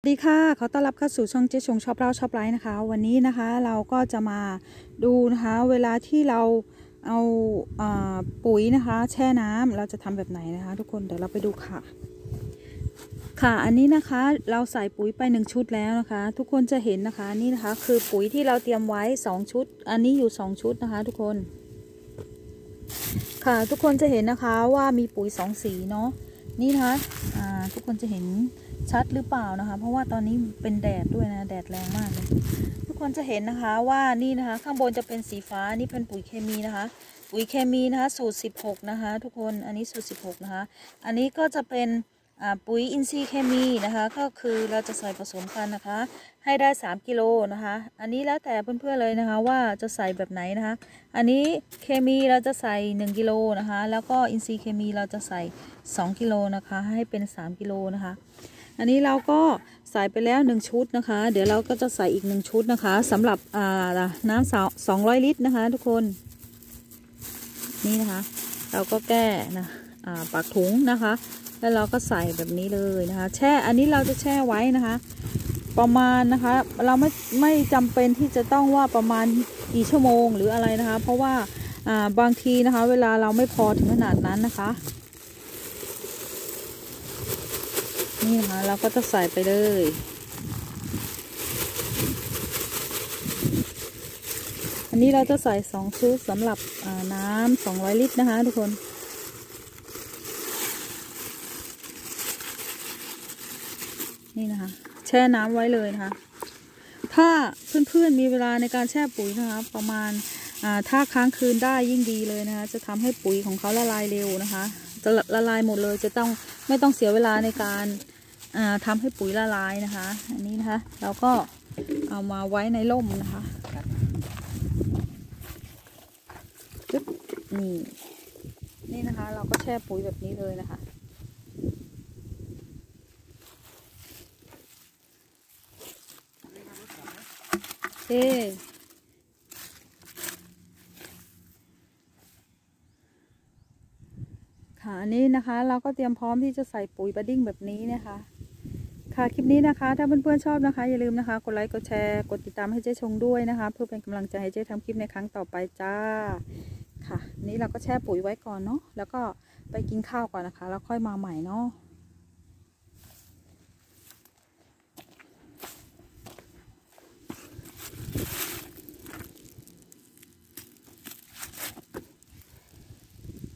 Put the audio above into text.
สวัสดีค่ะ ขอต้อนรับเข้าสู่ช่องเจ๊ชงชอบเล่าชอบไลฟ์นะคะ วันนี้นะคะเราก็จะมาดูนะคะ เวลาที่เราเอาอาปุ๋ยนะคะ แช่น้ำเราจะทำแบบไหนนะคะ ทุกคนเดี๋ยวเราไปดูค่ะ ค่ะอันนี้นะคะเราใส่ปุ๋ยไปหนึ่งชุดแล้วนะคะ ทุกคนจะเห็นนะคะนี่นะคะ คือปุ๋ยที่เราเตรียมไว้สองชุด อันนี้อยู่สองชุดนะคะ ทุกคน ค่ะทุกคนจะเห็นนะคะว่ามีปุ๋ยสองสีเนาะ นี่นะคะอ่าทุกคนจะเห็นชัดหรือเปล่านะคะ เพราะว่าตอนนี้เป็นแดดด้วยนะแดดแรงมากเลยทุกคนจะเห็นนะคะว่านี่นะคะ ข้างบนจะเป็นสีฟ้านี่เป็นปุ๋ยเคมีนะคะ ปุ๋ยเคมีนะคะ สูตร 16 นะคะ ทุกคนอันนี้สูตร 16 นะคะ อันนี้ก็จะเป็น ปุ๋ยอินทรีย์เคมีนะคะ ก็คือเราจะใส่ผสมกันนะคะ ให้ได้ 3 กิโลนะคะ อันนี้แล้วแต่เพื่อนๆเลยนะคะ ว่าจะใส่แบบไหนนะคะ อันนี้เคมีเราจะใส่ 1 กิโลนะคะ แล้วก็อินทรีย์เคมีเราจะใส่ 2 กิโลนะคะ ให้เป็น 3 กิโลนะคะ อันนี้เราก็ใส่ไปแล้ว 1 ชุดนะคะ เดี๋ยวเราก็จะใส่อีก 1 ชุดนะคะสำหรับน้ำสาว200ลิตรนะคะ ทุกคน นี่นะคะ เราก็แก้นะปากถุงนะคะ แล้วเราก็ใส่แบบนี้เลยนะคะ แช่อันนี้เราจะแช่ไว้นะคะ ประมาณนะคะ เราไม่ไม่จำเป็นที่จะต้องว่าประมาณกี่ชั่วโมงหรืออะไรนะคะ เพราะว่าอ่าบางทีนะคะ เวลาเราไม่พอถึงขนาดนั้นนะคะ นี่นะคะเราก็จะใส่ไปเลยอันนี้เราจะใส่สองชุดสำหรับน้ำสองร้อยลิตรนะคะทุกคน นี่นะคะ แช่น้ำไว้เลยนะคะ ถ้าเพื่อนๆมีเวลาในการแช่ปุ๋ยนะคะ ประมาณถ้าค้างคืนได้ยิ่งดีเลยนะคะ จะทำให้ปุ๋ยของเขาละลายเร็วนะคะ จะละลายหมดเลย จะต้องไม่ต้องเสียเวลาในการทำให้ปุ๋ยละลายนะคะ อันนี้นะคะ เราก็เอามาไว้ในร่มนะคะนี่นี่นะคะ เราก็แช่ปุ๋ยแบบนี้เลยนะคะ เอค่ะอันนี้นะคะ เราก็เตรียมพร้อมที่จะใส่ปุ๋ยบดดิ้งแบบนี้นะคะ ค่ะคลิปนี้นะคะ ถ้าเพื่อนๆชอบนะคะ อย่าลืมนะคะ กดไลค์กดแชร์กดติดตามให้เจ๊ชงด้วยนะคะ เพื่อเป็นกำลังใจให้เจ๊ทำคลิปในครั้งต่อไปจ้าค่ะนี้เราก็แช่ปุ๋ยไว้ก่อนเนาะแล้วก็ไปกินข้าวก่อนนะคะ แล้วค่อยมาใหม่เนาะ